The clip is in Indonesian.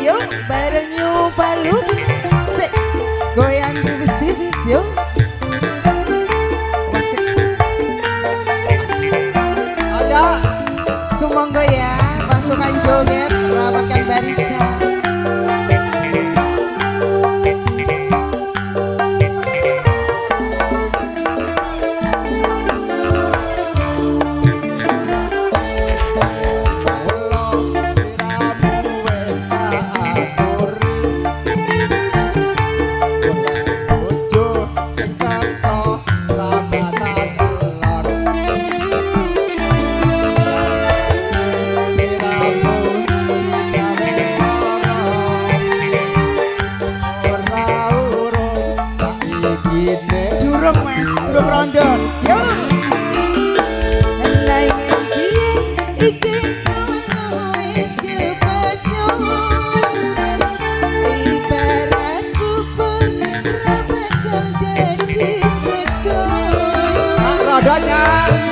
yo bareng yuk palu. Se goyang tipis-tipis yuk ada sumonggo ya pasukan joget. trabalhar.